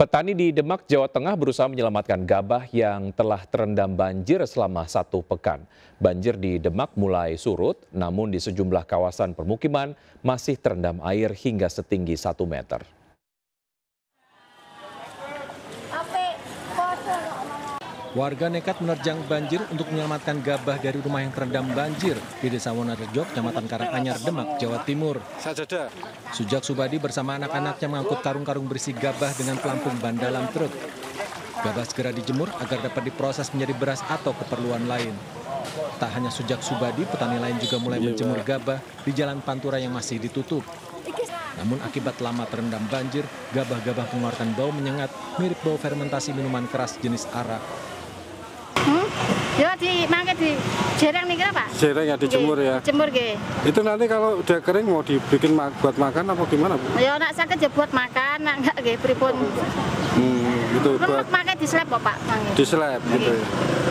Petani di Demak, Jawa Tengah berusaha menyelamatkan gabah yang telah terendam banjir selama satu pekan. Banjir di Demak mulai surut, namun di sejumlah kawasan permukiman masih terendam air hingga setinggi satu meter. Warga nekat menerjang banjir untuk menyelamatkan gabah dari rumah yang terendam banjir di Desa Wonorejo, Kecamatan Karanganyar, Demak, Jawa Timur. Sujak Subadi bersama anak-anaknya mengangkut karung-karung berisi gabah dengan pelampung ban dalam truk. Gabah segera dijemur agar dapat diproses menjadi beras atau keperluan lain. Tak hanya Sujak Subadi, petani lain juga mulai menjemur gabah di jalan Pantura yang masih ditutup. Namun akibat lama terendam banjir, gabah-gabah mengeluarkan bau menyengat mirip bau fermentasi minuman keras jenis arak. Hmm? Ya di mangke di jereng nih Pak. Jereng ya dijemur ya. Jemur nggih. Itu nanti kalau udah kering mau dibikin ma buat makan apa gimana, Bu? Ya nak sakit ya buat makan, nak enggak nggih pripun. Hmm, itu buat mangke diseleb kok, Pak. Mangke. di slab gitu ya.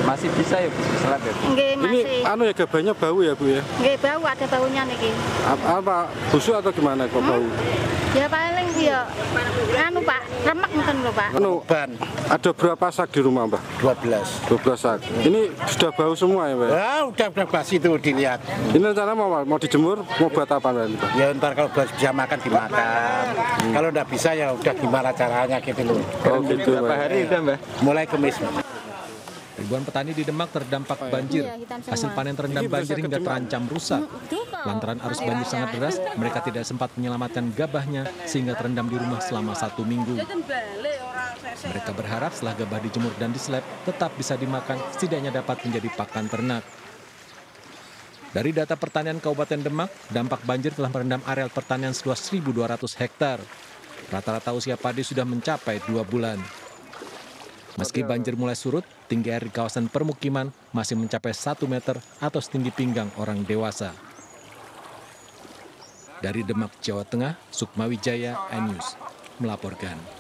Masih bisa ya seleb ya? Nggih Ini masih. anu ya gabahnya bau ya, Bu ya? Nggih bau ada baunya niki. Apa, apa busuk atau gimana kok bau? Ya paling ya anu Pak, remek mungkin lho Pak. Anu, ban ada berapa sak di rumah, Mbak? 12 12 sak. Ini sudah bau semua ya, Mbak? ya udah udah basi itu dilihat Ini rencana mau mau dijemur, mau buat apa nanti, Pak? ya ntar kalau bisa makan dimakan kalau udah bisa ya udah gimana caranya gitu loh Oh gitu, Berapa Mbak. hari udah mbak? mulai kemis Ribuan petani di Demak terdampak banjir. Iya, hitam semua. Hasil panen terendam banjir hingga terancam rusak. Lantaran arus banjir sangat deras, mereka tidak sempat menyelamatkan gabahnya sehingga terendam di rumah selama satu minggu. Mereka berharap setelah gabah dijemur dan dislep tetap bisa dimakan, setidaknya dapat menjadi pakan ternak. Dari data pertanian Kabupaten Demak, dampak banjir telah merendam areal pertanian seluas 1.200 hektar. Rata-rata usia padi sudah mencapai dua bulan. Meski banjir mulai surut, tinggi air di kawasan permukiman masih mencapai 1 meter atau setinggi pinggang orang dewasa. Dari Demak, Jawa Tengah, Sukma Wijaya, iNews melaporkan.